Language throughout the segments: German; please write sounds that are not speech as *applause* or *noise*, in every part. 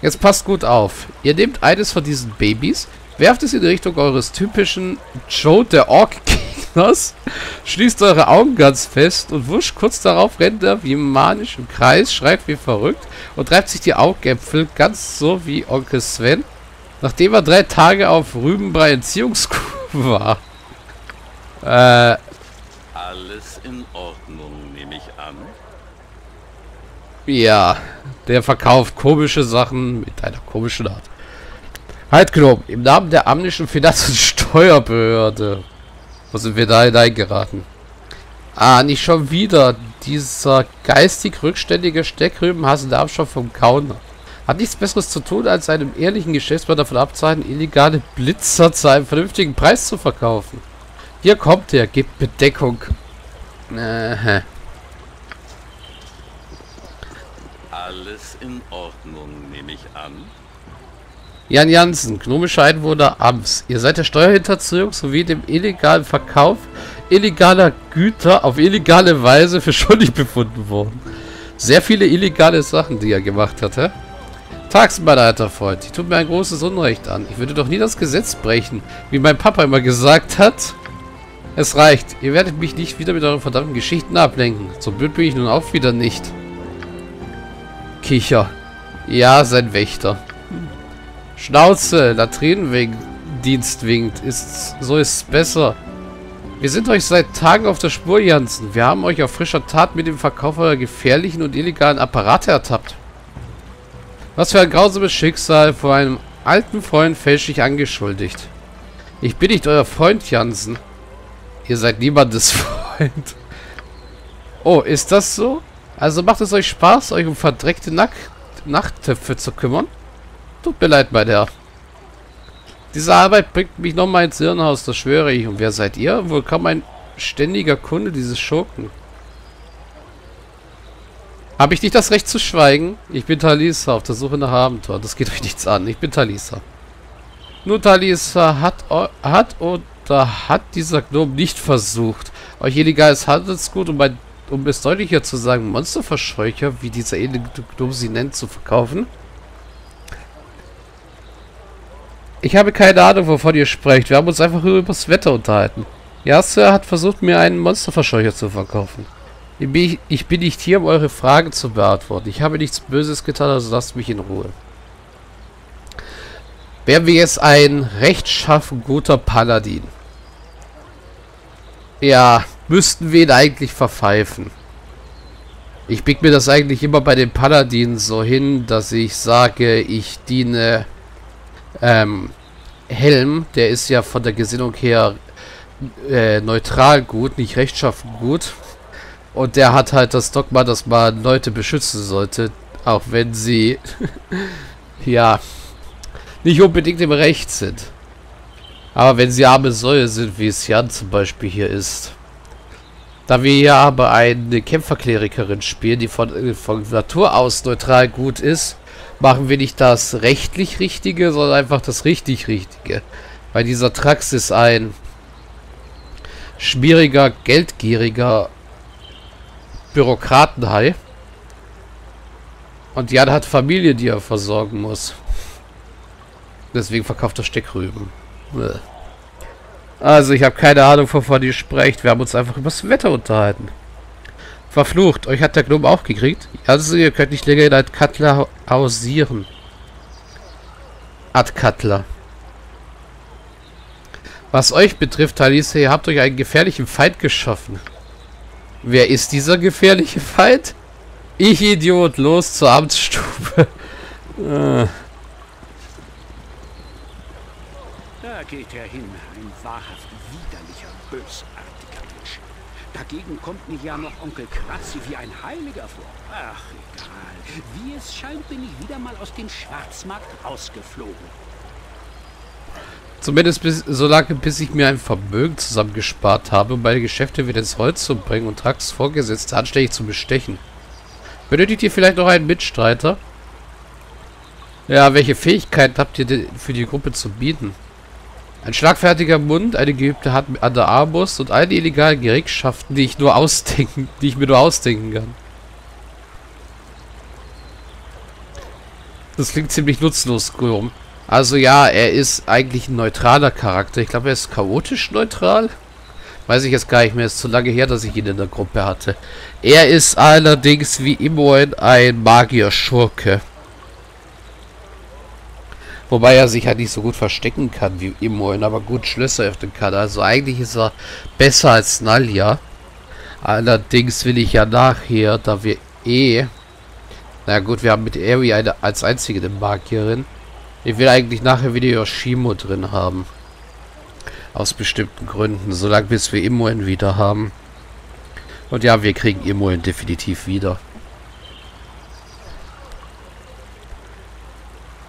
Jetzt passt gut auf. Ihr nehmt eines von diesen Babys, werft es in Richtung eures typischen Joe der Ork-Gegners, *laughs* schließt eure Augen ganz fest und wusch kurz darauf rennt er wie manisch im Kreis, schreit wie verrückt und treibt sich die Augäpfel ganz so wie Onkel Sven, nachdem er drei Tage auf Rübenbrei Entziehungskur war. Äh. Alles in Ordnung, nehme ich an. Ja, der verkauft komische Sachen mit einer komischen Art. Halt, Gnome, im Namen der amnischen Finanz- und Steuerbehörde. Wo sind wir da hineingeraten? Ah, nicht schon wieder. Dieser geistig rückständige Steckrübenhass der Abschaff vom Kauner. Hat nichts besseres zu tun, als einem ehrlichen Geschäftsmann davon abzuhalten, illegale Blitzer zu einem vernünftigen Preis zu verkaufen. Hier kommt er, gibt Bedeckung. Äh, Alles in Ordnung, nehme ich an. Jan Jansen, gnomischer Einwohner Ams. Ihr seid der Steuerhinterziehung sowie dem illegalen Verkauf illegaler Güter auf illegale Weise für schuldig befunden worden. Sehr viele illegale Sachen, die er gemacht hat, hä? Tags, mein alter Freund. Die tut mir ein großes Unrecht an. Ich würde doch nie das Gesetz brechen, wie mein Papa immer gesagt hat. Es reicht. Ihr werdet mich nicht wieder mit euren verdammten Geschichten ablenken. So blöd bin ich nun auch wieder nicht. Kicher. Ja, sein Wächter. Schnauze, Latrinendienst winkt. Ist, so ist es besser. Wir sind euch seit Tagen auf der Spur, Jansen. Wir haben euch auf frischer Tat mit dem Verkauf eurer gefährlichen und illegalen Apparate ertappt. Was für ein grausames Schicksal vor einem alten Freund fälschlich angeschuldigt. Ich bin nicht euer Freund, Jansen. Ihr seid niemandes *laughs* Freund. Oh, ist das so? Also macht es euch Spaß, euch um verdreckte Nack Nachttöpfe zu kümmern? Tut mir leid, mein Herr. Diese Arbeit bringt mich nochmal ins Irrenhaus, das schwöre ich. Und wer seid ihr? Wohl kaum ein ständiger Kunde dieses Schurken. Habe ich nicht das Recht zu schweigen? Ich bin Talisa, auf der Suche nach Abenteuer. Das geht euch nichts an. Ich bin Talisa. Nur Talisa hat, hat oder hat dieser Gnome nicht versucht, euch illegales Handelsgut, um, ein, um es deutlicher zu sagen, Monsterverscheucher, wie dieser elende Gnome sie nennt, zu verkaufen? Ich habe keine Ahnung, wovon ihr sprecht. Wir haben uns einfach über das Wetter unterhalten. Ja, Sir hat versucht, mir einen Monsterverscheucher zu verkaufen. Ich bin nicht hier, um eure Fragen zu beantworten. Ich habe nichts Böses getan, also lasst mich in Ruhe. Wären wir jetzt ein rechtschaffen guter Paladin? Ja, müssten wir ihn eigentlich verpfeifen. Ich bieg mir das eigentlich immer bei den Paladinen so hin, dass ich sage, ich diene ähm, Helm, der ist ja von der Gesinnung her äh, neutral gut, nicht rechtschaffen gut. Und der hat halt das Dogma, dass man Leute beschützen sollte, auch wenn sie *laughs* ja nicht unbedingt im Recht sind. Aber wenn sie arme Säue sind, wie es Jan zum Beispiel hier ist. Da wir hier aber eine Kämpferklerikerin spielen, die von, von Natur aus neutral gut ist, machen wir nicht das rechtlich Richtige, sondern einfach das richtig Richtige. Weil dieser Trax ist ein schwieriger, geldgieriger Bürokratenhai. Und Jan hat Familie, die er versorgen muss. Deswegen verkauft er Steckrüben. Also, ich habe keine Ahnung, wovon ihr sprecht. Wir haben uns einfach über das Wetter unterhalten. Verflucht, euch hat der Gnome auch gekriegt? Also, ihr könnt nicht länger in ein Cutler hausieren. Ad Cutler. Was euch betrifft, Talise, ihr habt euch einen gefährlichen Feind geschaffen. Wer ist dieser gefährliche Feind? Ich, Idiot, los zur Amtsstube. äh. *laughs* Da geht er hin, ein wahrhaft widerlicher, bösartiger Mensch. Dagegen kommt mir ja noch Onkel Kratzi wie ein Heiliger vor. Ach, egal. Wie es scheint, bin ich wieder mal aus dem Schwarzmarkt rausgeflogen. Zumindest bis, so lange, bis ich mir ein Vermögen zusammengespart habe, um meine Geschäfte wieder ins Holz zu bringen und Trax Vorgesetzte anständig zu bestechen. Benötigt ihr vielleicht noch einen Mitstreiter? Ja, welche Fähigkeiten habt ihr denn für die Gruppe zu bieten? Ein schlagfertiger Mund, eine geübte Hand an der Armbrust und eine illegale Gerätschaften, die ich nur ausdenken, die ich mir nur ausdenken kann. Das klingt ziemlich nutzlos, Grom. Also ja, er ist eigentlich ein neutraler Charakter. Ich glaube, er ist chaotisch neutral. Weiß ich jetzt gar nicht mehr. Ist zu lange her, dass ich ihn in der Gruppe hatte. Er ist allerdings wie immerhin ein Magier-Schurke. Wobei er sich halt nicht so gut verstecken kann wie Immoin, aber gut Schlösser öffnen kann. Also eigentlich ist er besser als Nalja. Allerdings will ich ja nachher, da wir eh... Na gut, wir haben mit Eri eine als einzige eine Magierin. Ich will eigentlich nachher wieder Yoshimo drin haben. Aus bestimmten Gründen, solange bis wir Immoin wieder haben. Und ja, wir kriegen Immoin definitiv wieder.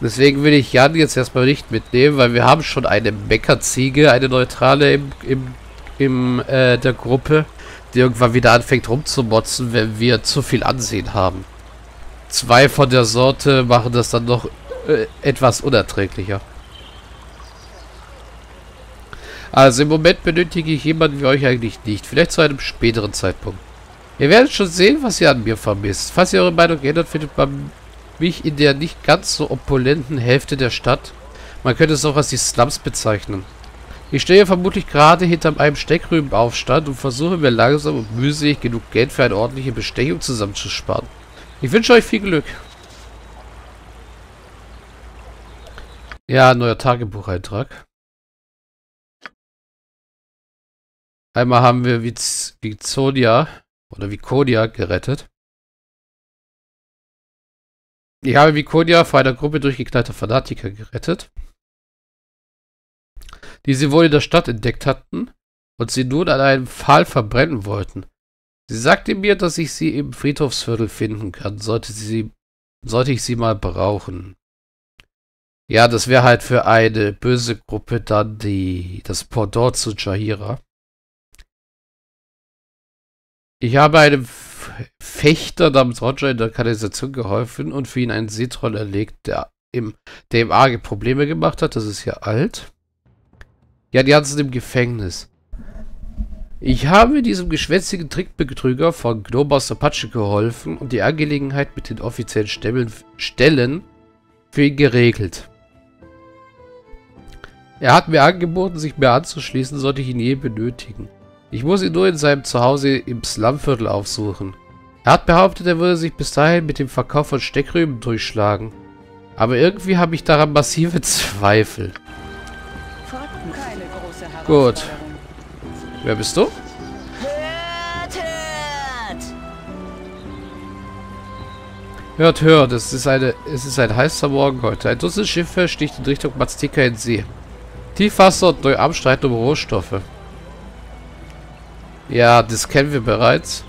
Deswegen will ich Jan jetzt erstmal nicht mitnehmen, weil wir haben schon eine Meckerziege, eine neutrale im, im, im äh, der Gruppe, die irgendwann wieder anfängt rumzumotzen, wenn wir zu viel Ansehen haben. Zwei von der Sorte machen das dann noch äh, etwas unerträglicher. Also im Moment benötige ich jemanden wie euch eigentlich nicht. Vielleicht zu einem späteren Zeitpunkt. Ihr werdet schon sehen, was ihr an mir vermisst. Falls ihr eure Meinung ändert, findet man mich in der nicht ganz so opulenten Hälfte der Stadt. Man könnte es auch als die Slums bezeichnen. Ich stehe vermutlich gerade hinter einem Steckrübenaufstand und versuche mir langsam und mühselig genug Geld für eine ordentliche Bestechung zusammenzusparen. Ich wünsche euch viel Glück. Ja, neuer Tagebucheintrag. Einmal haben wir Vizonia oder Viconia gerettet. Ich habe Vikonia vor einer Gruppe durchgeknallter Fanatiker gerettet, die sie wohl in der Stadt entdeckt hatten und sie nun an einem Pfahl verbrennen wollten. Sie sagte mir, dass ich sie im Friedhofsviertel finden kann, sollte, sie, sollte ich sie mal brauchen. Ja, das wäre halt für eine böse Gruppe dann die, das Pendant zu Jahira. Ich habe einem Fechter namens Roger in der Kanalisation geholfen und für ihn einen Seetroll erlegt, der ihm, der ihm arge Probleme gemacht hat. Das ist ja alt. Ja, die sind im Gefängnis. Ich habe diesem geschwätzigen Trickbetrüger von Gnobos Apache geholfen und die Angelegenheit mit den offiziellen Stellen für ihn geregelt. Er hat mir angeboten, sich mir anzuschließen, sollte ich ihn je benötigen. Ich muss ihn nur in seinem Zuhause im Slumviertel aufsuchen. Er hat behauptet, er würde sich bis dahin mit dem Verkauf von Steckrüben durchschlagen. Aber irgendwie habe ich daran massive *laughs* Zweifel. Gut. Wer bist du? Hört, hört, es ist, eine, es ist ein heißer Morgen heute. Ein Dutzend Schiffe sticht in Richtung Maztika in See. Tiefwasser und Neuarm streiten um Rohstoffe. Ja, das kennen wir bereits.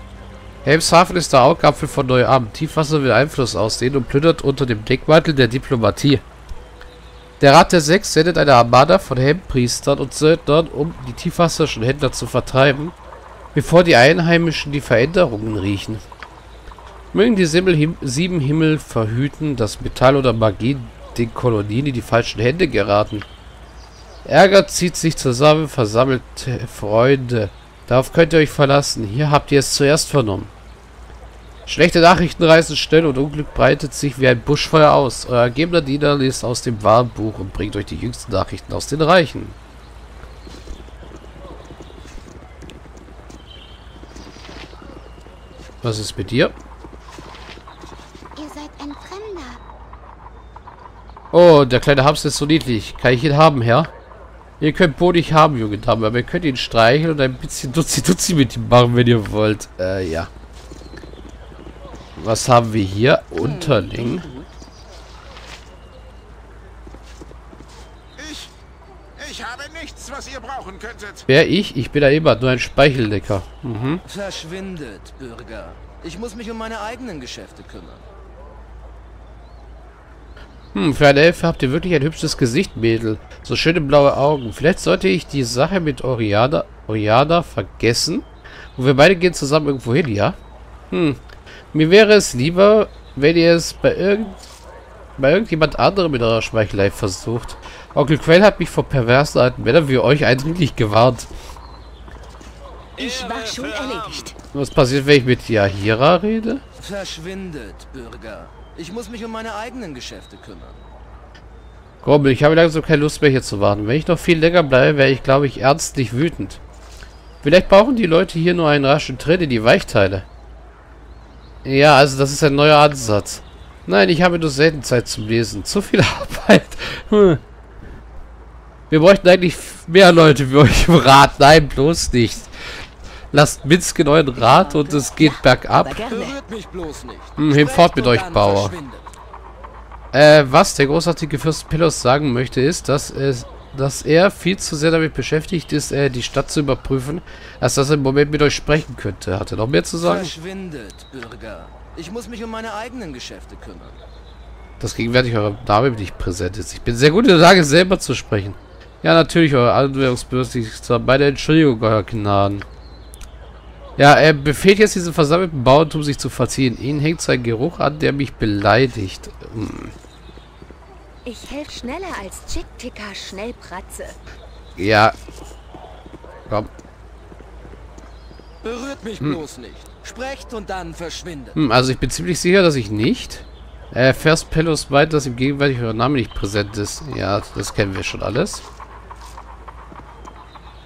Helmshaven ist der Augapfel von Neuarm. Tiefwasser will Einfluss ausdehnen und plündert unter dem Deckmantel der Diplomatie. Der Rat der Sechs sendet eine Armada von Helmpriestern und Söldnern, um die tiefwasserischen Händler zu vertreiben, bevor die Einheimischen die Veränderungen riechen. Mögen die Simmel sieben Himmel verhüten, dass Metall oder Magie den Kolonien in die falschen Hände geraten. Ärger zieht sich zusammen, versammelt Freunde. Darauf könnt ihr euch verlassen. Hier habt ihr es zuerst vernommen. Schlechte Nachrichten reißen schnell und Unglück breitet sich wie ein Buschfeuer aus. Euer ergebener Diener liest aus dem Warnbuch und bringt euch die jüngsten Nachrichten aus den Reichen. Was ist mit dir? Ihr seid ein Fremder. Oh, der kleine Hamster ist so niedlich. Kann ich ihn haben, Herr? Ihr könnt Bodig haben, junge Dame, aber ihr könnt ihn streicheln und ein bisschen Dutzi-Dutzi mit ihm machen, wenn ihr wollt. Äh, ja. Was haben wir hier? Unterling. Ich, ich habe nichts, was ihr brauchen könntet. Wer ich? Ich bin da immer nur ein Speichellecker. Mhm. Verschwindet, Bürger. Ich muss mich um meine eigenen Geschäfte kümmern. Hm, für eine Elfe habt ihr wirklich ein hübsches Gesicht, Mädel. So schöne blaue Augen. Vielleicht sollte ich die Sache mit Oriana, Oriana vergessen. Und wir beide gehen zusammen irgendwo hin, ja? Hm. Mir wäre es lieber, wenn ihr es bei irgend bei irgendjemand anderem mit eurer Schmeichelei versucht. Onkel Quell hat mich vor perversen alten Männern wie euch eindringlich gewarnt. Ich war schon erledigt. Was passiert, wenn ich mit Yahira rede? Verschwindet, Bürger. Ich muss mich um meine eigenen Geschäfte kümmern. Grummel, ich habe langsam keine Lust mehr hier zu warten. Wenn ich noch viel länger bleibe, wäre ich, glaube ich, ernstlich wütend. Vielleicht brauchen die Leute hier nur einen raschen Tritt in die Weichteile. Ja, also das ist ein neuer Ansatz. Nein, ich habe nur selten Zeit zum Lesen. Zu viel *laughs* Arbeit. Hm. Wir bräuchten eigentlich mehr Leute für euch *laughs* im Rad. Nein, bloß nicht. Lasst Minske neuen Rad und es geht bergab. Hm, hebt fort mit euch, Bauer. Äh, was der großartige Fürst Pelos sagen möchte, ist, dass, es, dass er viel zu sehr damit beschäftigt ist, äh, die Stadt zu überprüfen, als dass er im Moment mit euch sprechen könnte. Hat er noch mehr zu sagen? Verschwindet, Bürger. Ich muss mich um meine eigenen Geschäfte kümmern. dass gegenwärtig eure Name nicht präsent ist. Ich bin sehr gut in der Lage, selber zu sprechen. Ja, natürlich, euer Anwendungsbürgerlichster. Meine Entschuldigung, euer Gnaden. Ja, er befehlt jetzt diesen versammelten Bauerntum, sich zu verziehen. Ihnen hängt sein Geruch an, der mich beleidigt. Hm. Ich helfe schneller als Chick-Ticker Schnellpratze. Ja. Komm. Berührt mich bloß nicht. Sprecht und dann verschwindet. Hm, also ich bin ziemlich sicher, dass ich nicht. Äh, First Pelos meint, dass ihm gegenwärtig euer Name nicht präsent ist. Ja, das kennen wir schon alles.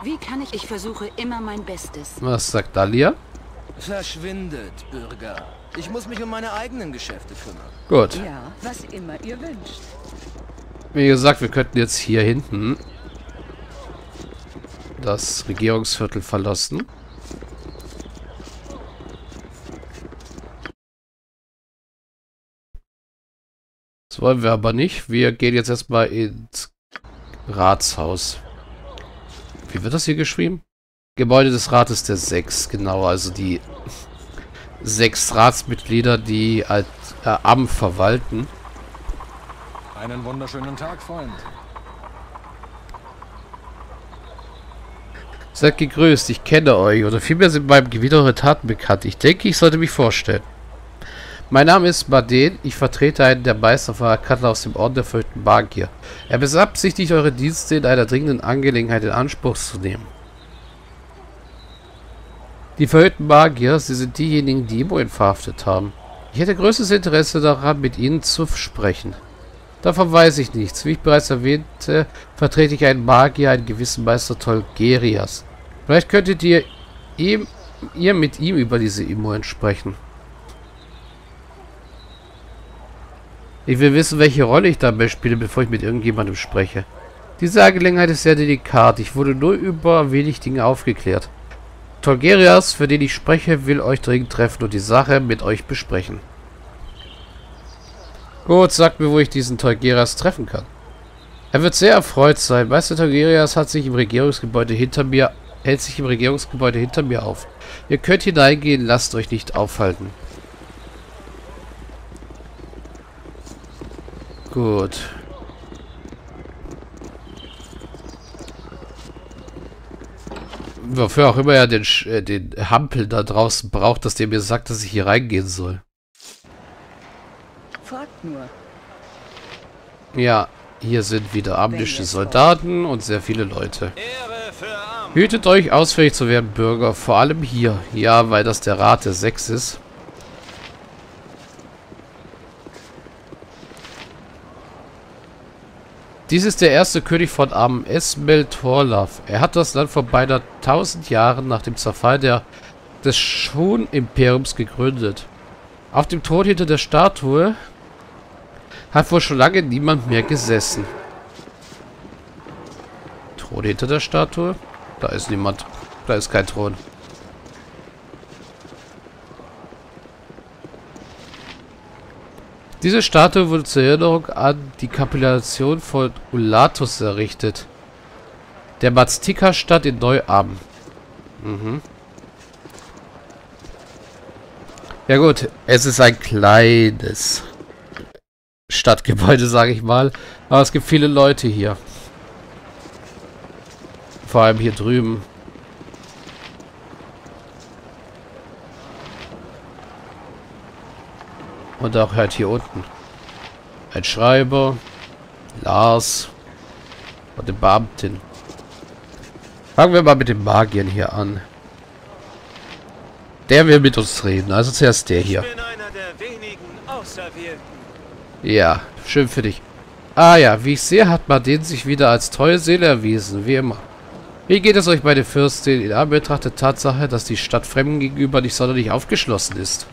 Wie kann ich? Ich versuche immer mein Bestes. Was sagt Dalia? Verschwindet, Bürger. Ich muss mich um meine eigenen Geschäfte kümmern. Gut. Ja, was immer ihr wünscht. Wie gesagt, wir könnten jetzt hier hinten das Regierungsviertel verlassen. Das wollen wir aber nicht. Wir gehen jetzt erstmal ins Ratshaus. Wie wird das hier geschrieben? Gebäude des Rates der Sechs, genau, also die sechs Ratsmitglieder, die als äh, Amt verwalten. Einen wunderschönen Tag, Freund. Seid gegrüßt, ich kenne euch, oder vielmehr sind meinem Gewitter eure Taten bekannt. Ich denke, ich sollte mich vorstellen. Mein Name ist Baden, ich vertrete einen der Meister von Akatla aus dem Orden der verrückten Magier. Er besabsichtigt, eure Dienste in einer dringenden Angelegenheit in Anspruch zu nehmen. Die verhüllten Magier, sie sind diejenigen, die Imoen verhaftet haben. Ich hätte größtes Interesse daran, mit ihnen zu sprechen. Davon weiß ich nichts. Wie ich bereits erwähnte, vertrete ich einen Magier, einen gewissen Meister Tolgerias. Vielleicht könntet ihr ihm, ihr mit ihm über diese Imoen sprechen. Ich will wissen, welche Rolle ich dabei spiele, bevor ich mit irgendjemandem spreche. Diese Angelegenheit ist sehr delikat. Ich wurde nur über wenig Dinge aufgeklärt. Tolgerias, für den ich spreche, will euch dringend treffen und die Sache mit euch besprechen. Gut, sagt mir, wo ich diesen Tolgerias treffen kann. Er wird sehr erfreut sein. Meister Tolgerias hat sich im Regierungsgebäude hinter mir, hält sich im Regierungsgebäude hinter mir auf. Ihr könnt hineingehen, lasst euch nicht aufhalten. Gut. Wofür auch immer er den, Sch- äh, den Hampel da draußen braucht, dass der mir sagt, dass ich hier reingehen soll. Fragt nur. Ja, hier sind wieder amtliche Soldaten und sehr viele Leute. Hütet euch, ausfällig zu werden, Bürger. Vor allem hier. Ja, weil das der Rat der Sechs ist. Dies ist der erste König von Am, Esmel Torlav. Er hat das Land vor beinahe 1000 Jahren nach dem Zerfall der, des Shun-Imperiums gegründet. Auf dem Thron hinter der Statue hat wohl schon lange niemand mehr gesessen. Thron hinter der Statue? Da ist niemand. Da ist kein Thron. Diese Statue wurde zur Erinnerung an die Kapitulation von Ulatus errichtet. Der Maztika-Stadt in Neu-Am. Mhm. Ja gut, es ist ein kleines Stadtgebäude, sage ich mal. Aber es gibt viele Leute hier. Vor allem hier drüben. Und auch halt hier unten. Ein Schreiber. Lars. Und eine Beamtin. Fangen wir mal mit den Magiern hier an. Der will mit uns reden. Also zuerst der hier. Ja, schön für dich. Ah ja, wie ich sehe, hat Marden sich wieder als treue Seele erwiesen, wie immer. Wie geht es euch bei der Fürstin in Anbetracht der Tatsache, dass die Stadt Fremden gegenüber nicht sonderlich aufgeschlossen ist?